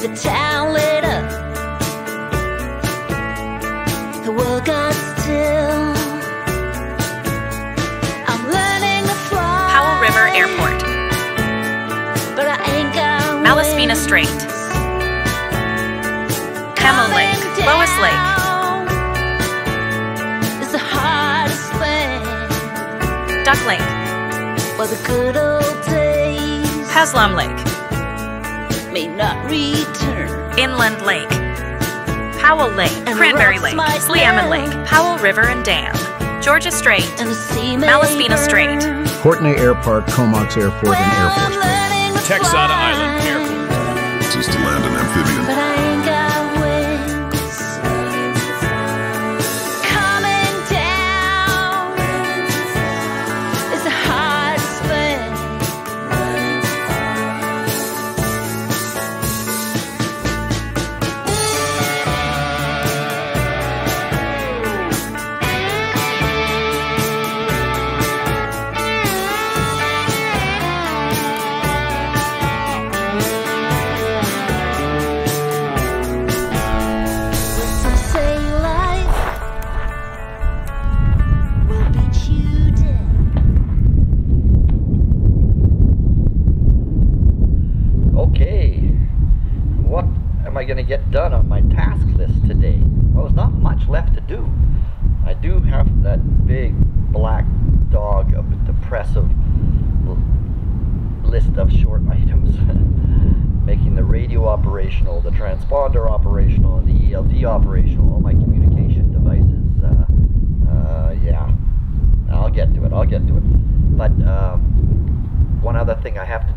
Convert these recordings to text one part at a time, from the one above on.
and the town lit up. The world got still. I'm learning to fly. Powell River Airport. But I ain't got Malaspina. Strait. Camel Lake. Lois Lake. Is the hardest thing. Duck Lake. Well, the good old days Haslam Lake. may not return. Inland Lake. Powell Lake. And Cranberry Lake. might Lake. Powell River and Dam. Georgia Strait. And the sea may Malaspina Strait. burn. Courtenay Air Park, Comox Airport, Well, and Air Force Base. Texada Island Airport. This is to land an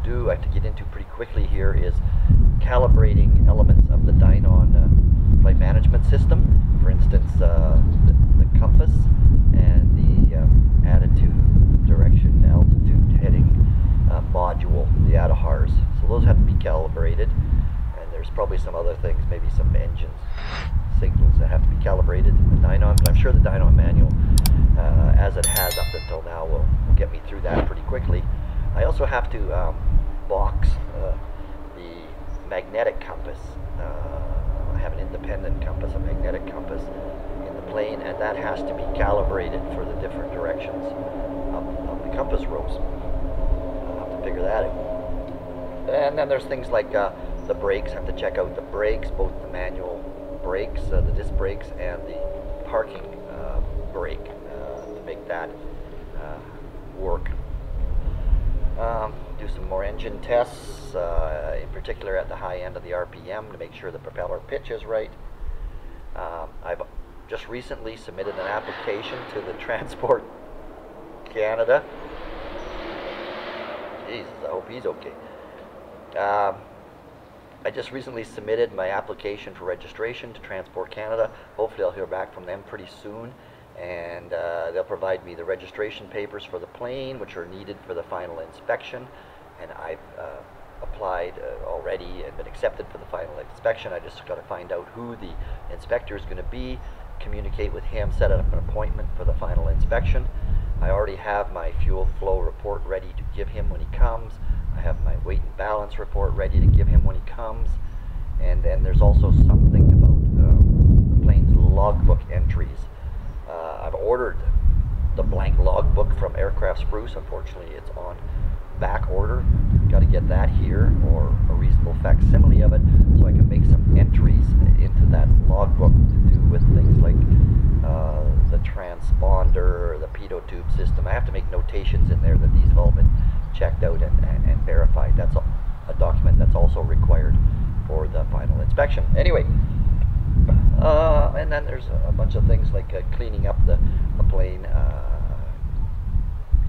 do, I have to get into pretty quickly here, is calibrating elements of the Dynon uh, flight management system. For instance, uh, the, the compass and the um, attitude, direction, altitude, heading uh, module, the ADAHRS. So those have to be calibrated. And there's probably some other things, maybe some engines signals that have to be calibrated in the Dynon. But I'm sure the Dynon manual, uh, as it has up until now, will, will get me through that pretty quickly. I also have to um, box uh, the magnetic compass. Uh, I have an independent compass, a magnetic compass in the plane, and that has to be calibrated for the different directions of, of the compass rose. I'll have to figure that out. And then there's things like uh, the brakes. I have to check out the brakes, both the manual brakes, uh, the disc brakes, and the parking uh, brake uh, to make that uh, work. Um, do some more engine tests, uh, in particular at the high end of the RPM to make sure the propeller pitch is right. Um, I've just recently submitted an application to the Transport Canada. Jesus, I hope he's okay. Um, I just recently submitted my application for registration to Transport Canada. Hopefully, I'll hear back from them pretty soon, and uh, they'll provide me the registration papers for the plane, which are needed for the final inspection. And I've uh, applied uh, already and been accepted for the final inspection. I just got to find out who the inspector is going to be, communicate with him, set up an appointment for the final inspection. I already have my fuel flow report ready to give him when he comes. I have my weight and balance report ready to give him when he comes. And then there's also something about um, the plane's logbook entries. I've ordered the blank logbook from Aircraft Spruce. Unfortunately, it's on back order. Got to get that here or a reasonable facsimile of it so I can make some entries into that logbook to do with things like uh, the transponder, the pitot tube system. I have to make notations in there that these have all been checked out and, and, and verified. That's a, a document that's also required for the final inspection. Anyway, and then there's a, bunch of things like uh, cleaning up the, the plane uh,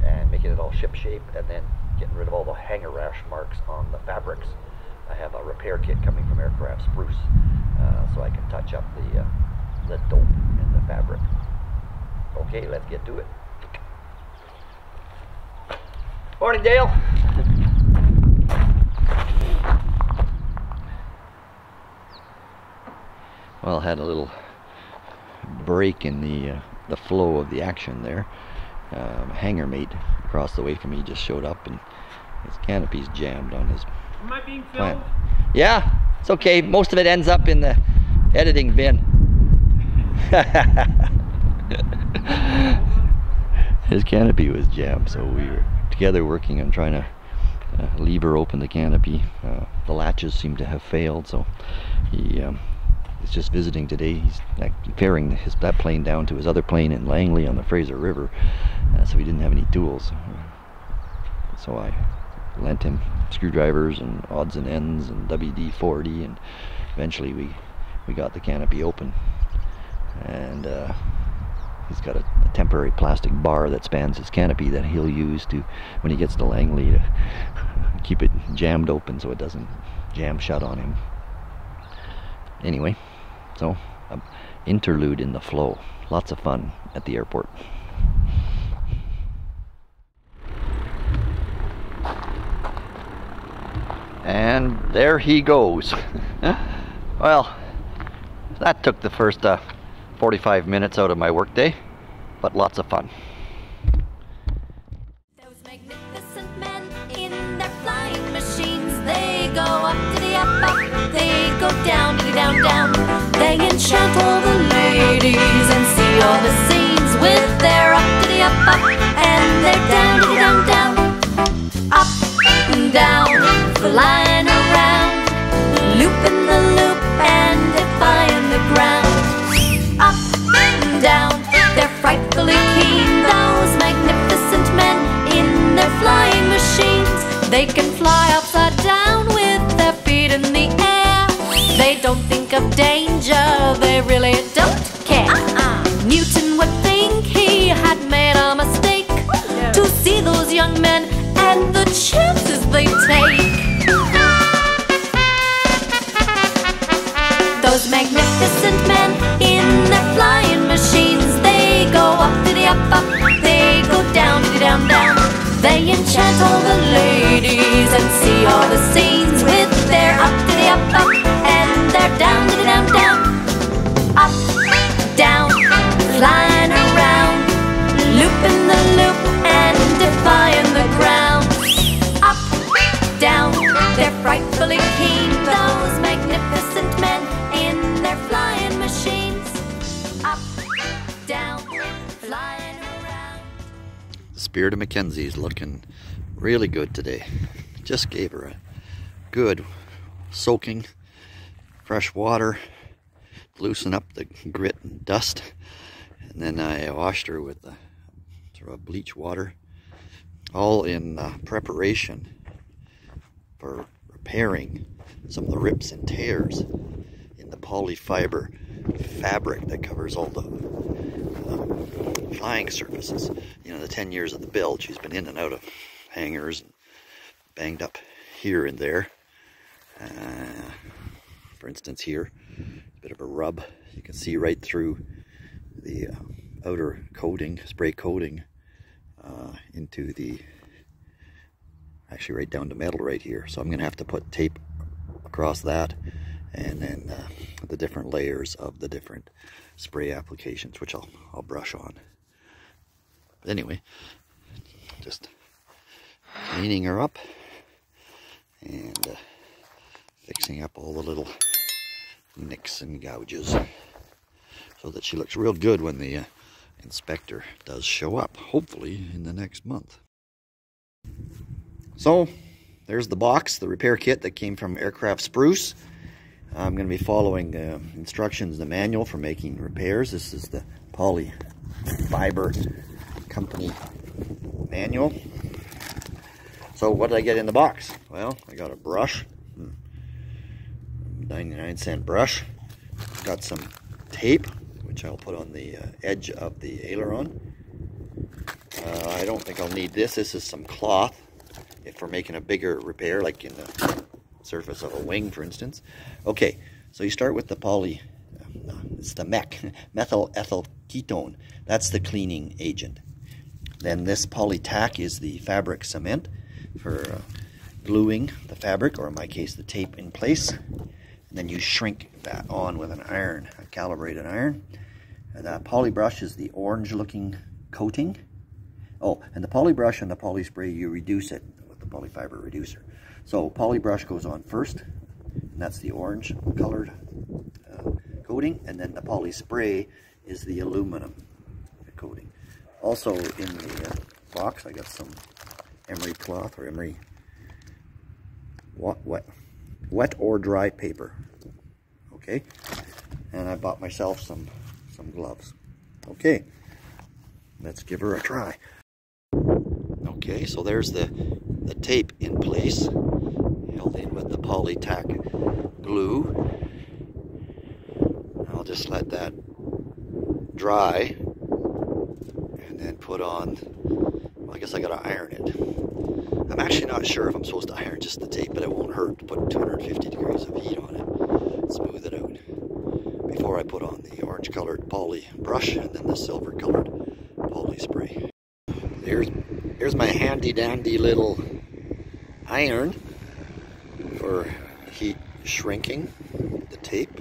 and making it all ship shape, and then getting rid of all the hangar rash marks on the fabrics. I have a repair kit coming from Aircraft Spruce, uh, so I can touch up the uh, the dope in the fabric. Okay, let's get to it. Morning, Dale. Well, I had a little break in the uh, the flow of the action there. Um, hangar mate across the way from me just showed up and his canopy's jammed on his Am I being plant. Yeah, it's okay. Most of it ends up in the editing bin. His canopy was jammed, so we were together working on trying to uh, lever open the canopy. Uh, the latches seem to have failed, so he um, is just visiting today. He's like, ferrying his, that plane down to his other plane in Langley on the Fraser River, uh, so he didn't have any tools. So I lent him screwdrivers and odds and ends and WD-40 and eventually we we got the canopy open and uh, he's got a, a temporary plastic bar that spans his canopy that he'll use to when he gets to Langley to keep it jammed open so it doesn't jam shut on him anyway so interlude in the flow lots of fun at the airport And there he goes. well, that took the first uh, 45 minutes out of my workday, but lots of fun. Those magnificent men in their flying machines, they go up down down, down. They enchant all the ladies and see all the scenes with their up to the up, up, and they're down to down, down. Up and down, flying around, looping the loop and defying the ground. Up and down, they're frightfully keen. Those magnificent men in their flying machines. They can fly upside They don't think of danger, they really don't care. Uh-uh. Newton would think he had made a mistake to see those young men and the chances they take. Those magnificent men in their flying machines, they go up to the up, up, they go down to the down, down. They enchant all the ladies and see all the scenes with their up to the up, up, their down the down, down. Up, down, flying around, looping the loop and defying the ground. Up, down, they're frightfully keen. Those magnificent men in their flying machines. Up, down, flying around. The spirit of Mackenzie's looking really good today. Just gave her a good soaking, fresh water, loosen up the grit and dust, and then I washed her with the sort of bleach water, all in uh, preparation for repairing some of the rips and tears in the polyfiber fabric that covers all the um, flying surfaces. You know, the 10 years of the build, she's been in and out of hangars and banged up here and there. Uh, for instance, here, a bit of a rub. You can see right through the uh, outer coating, spray coating, uh, into the actually right down to metal right here. So I'm going to have to put tape across that and then uh, the different layers of the different spray applications, which I'll, I'll brush on. But anyway, just cleaning her up and uh, fixing up all the little nicks and gouges so that she looks real good when the uh, inspector does show up, hopefully in the next month. So, there's the box, the repair kit that came from Aircraft Spruce. I'm going to be following uh, instructions, the manual for making repairs. This is the Poly Fiber Company manual. So what did I get in the box? Well, I got a brush, 99 cent brush. Got some tape, which I'll put on the uh, edge of the aileron. Uh, I don't think I'll need this. This is some cloth if we're making a bigger repair, like in the surface of a wing, for instance. Okay, so you start with the poly, um, it's the MEK, methyl ethyl ketone. That's the cleaning agent. Then this Poly-Tak is the fabric cement for uh, gluing the fabric, or in my case, the tape in place. Then you shrink that on with an iron, a calibrated iron. And that poly brush is the orange looking coating. Oh, and the poly brush and the poly spray, you reduce it with the polyfiber reducer. So poly brush goes on first, and that's the orange colored uh, coating, and then the poly spray is the aluminum coating. Also in the uh, box, I got some emery cloth or emery what wet, wet or dry paper. Okay, and I bought myself some some gloves. Okay, let's give her a try. Okay, so there's the the tape in place, held in with the Poly-Tak glue. I'll just let that dry and then put on, well, I guess I gotta iron it. I'm actually not sure if I'm supposed to iron just the tape, but it won't hurt to put 250 degrees of heat on it, smooth it out, before I put on the orange colored poly brush and then the silver colored poly spray. There's, there's my handy dandy little iron for heat shrinking the tape.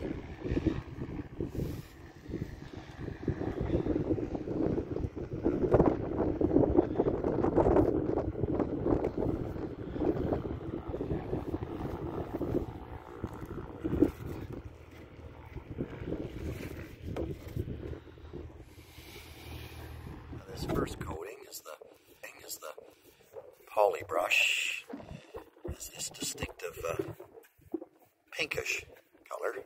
This first coating is the thing is the poly brush. Is this distinctive uh, pinkish color,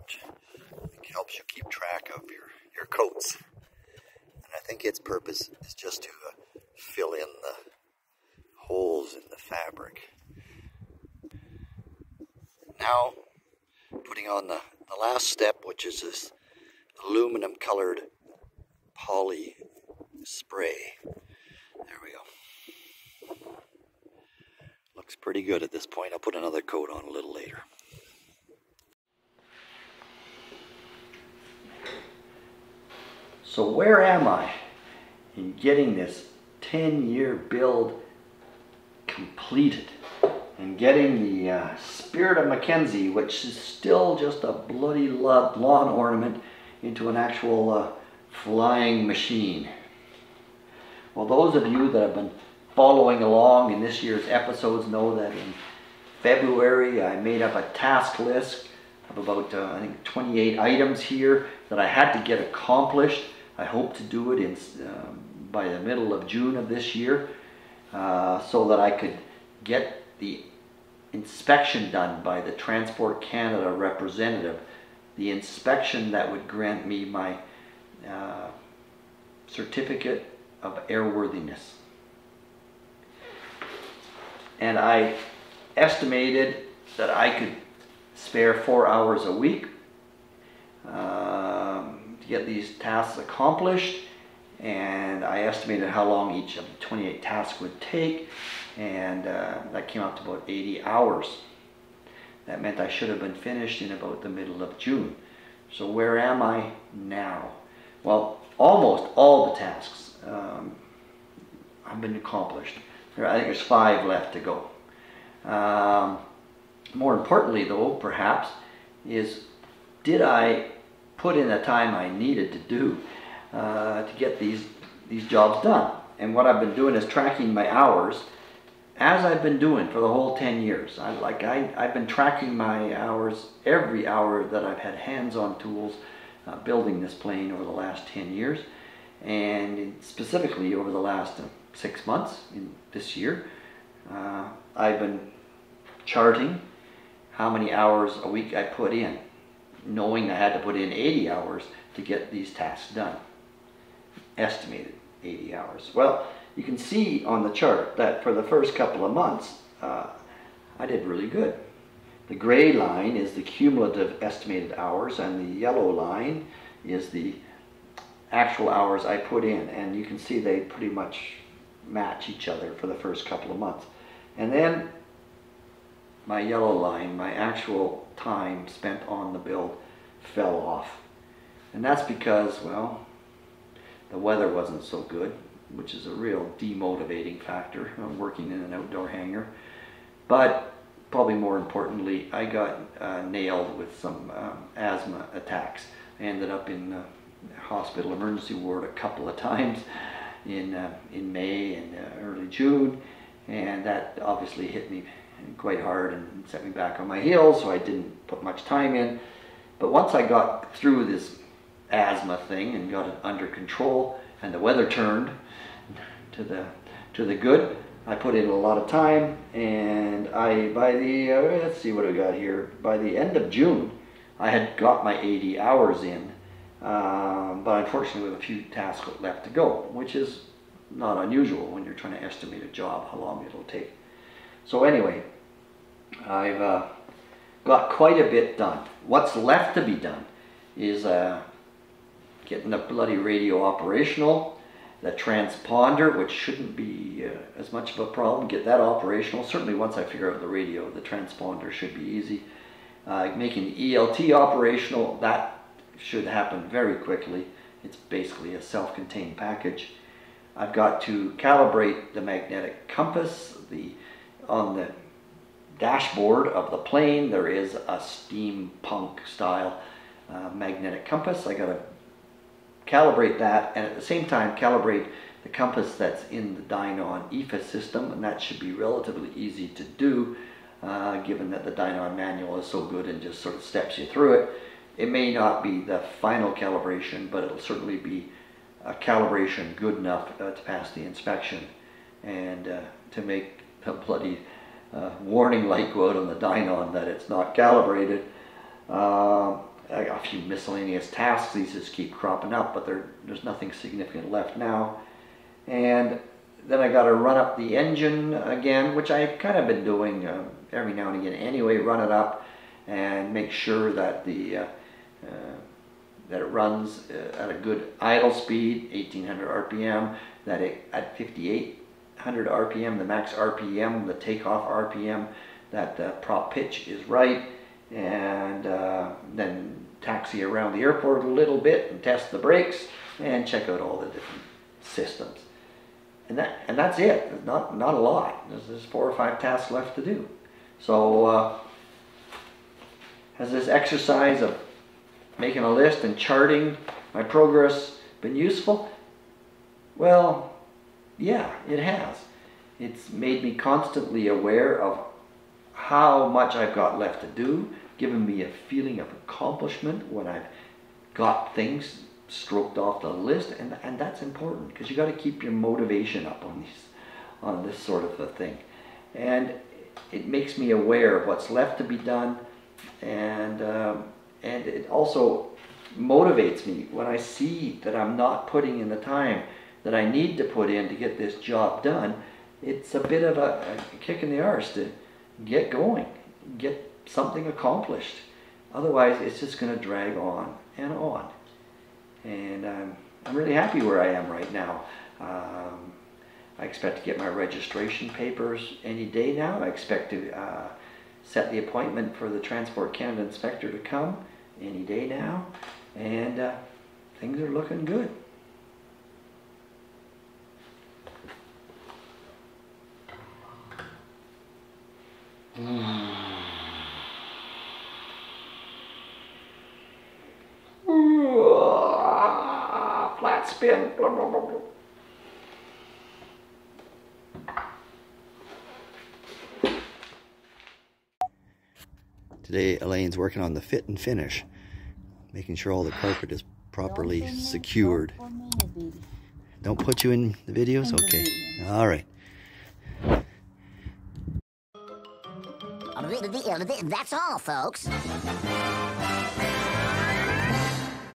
which helps you keep track of your your coats. And I think its purpose is just to uh, fill in the holes in the fabric. Now, putting on the, the last step, which is this aluminum colored poly spray. There we go. Looks pretty good at this point. I'll put another coat on a little later. So where am I in getting this 10 year build completed and getting the uh, Spirit of Mackenzie, which is still just a bloody lo- lawn ornament, into an actual uh, flying machine. Well, those of you that have been following along in this year's episodes know that in February I made up a task list of about, uh, I think, 28 items here that I had to get accomplished. I hope to do it in, um, by the middle of June of this year uh, so that I could get the inspection done by the Transport Canada representative, the inspection that would grant me my uh, certificate of airworthiness. And I estimated that I could spare four hours a week um, to get these tasks accomplished. And I estimated how long each of the 28 tasks would take. And uh, that came out to about 80 hours. That meant I should have been finished in about the middle of June. So where am I now? Well, almost all the tasks um, have been accomplished. I think there's five left to go. Um, more importantly, though, perhaps, is did I put in the time I needed to do uh, to get these these jobs done? And what I've been doing is tracking my hours as I've been doing for the whole 10 years. I, like I, I've been tracking my hours every hour that I've had hands-on tools uh, building this plane over the last 10 years and specifically over the last six months in this year. Uh, I've been charting how many hours a week I put in knowing I had to put in 80 hours to get these tasks done. Estimated 80 hours. Well you can see on the chart that for the first couple of months uh, I did really good. The gray line is the cumulative estimated hours and the yellow line is the actual hours I put in. And you can see they pretty much match each other for the first couple of months. And then my yellow line, my actual time spent on the build fell off. And that's because, well, the weather wasn't so good, which is a real demotivating factor of working in an outdoor hangar. But probably more importantly, I got uh, nailed with some um, asthma attacks. I ended up in the hospital emergency ward a couple of times in uh, in May and uh, early June, and that obviously hit me quite hard and set me back on my heels. So I didn't put much time in. But once I got through this asthma thing and got it under control, and the weather turned to the to the good, I put in a lot of time, and I by the uh, let's see what I got here. By the end of June, I had got my 80 hours in, um, but unfortunately with a few tasks left to go, which is not unusual when you're trying to estimate a job how long it'll take. So anyway, I've uh, got quite a bit done. What's left to be done is uh, getting the bloody radio operational, the transponder, which shouldn't be uh, as much of a problem, get that operational. Certainly once I figure out the radio, the transponder should be easy. Uh, making the ELT operational, that should happen very quickly. It's basically a self-contained package. I've got to calibrate the magnetic compass. The On the dashboard of the plane, there is a steampunk style uh, magnetic compass. I got to calibrate that and at the same time calibrate the compass that's in the Dynon EFIS system and that should be relatively easy to do uh, given that the Dynon manual is so good and just sort of steps you through it. It may not be the final calibration but it'll certainly be a calibration good enough uh, to pass the inspection and uh, to make a bloody uh, warning light go out on the Dynon that it's not calibrated. Got a few miscellaneous tasks. These just keep cropping up, but there's nothing significant left now. And then I got to run up the engine again, which I've kind of been doing uh, every now and again anyway, run it up and make sure that the uh, that it runs uh, at a good idle speed, 1800 RPM, that it at 5800 RPM, the max RPM, the takeoff RPM, that the prop pitch is right, and uh, then taxi around the airport a little bit and test the brakes and check out all the different systems. And that and that's it. not not a lot. There's, there's four or five tasks left to do. So uh, has this exercise of making a list and charting my progress been useful? Well, yeah, it has. It's made me constantly aware of how much I've got left to do, given me a feeling of accomplishment when I've got things stroked off the list, and, and that's important because you got to keep your motivation up on these, on this sort of a thing, and it makes me aware of what's left to be done, and um, and it also motivates me when I see that I'm not putting in the time that I need to put in to get this job done. It's a bit of a, a kick in the arse to get going, get something accomplished. Otherwise, it's just going to drag on and on. And um, I'm really happy where I am right now. Um, I expect to get my registration papers any day now. I expect to uh, set the appointment for the Transport Canada inspector to come any day now. And uh, things are looking good. Flat spin. Blah, blah, blah, Today Elaine's working on the fit and finish, making sure all the carpet is properly secured. Don't put you in the videos? Okay. All right. That's all, folks.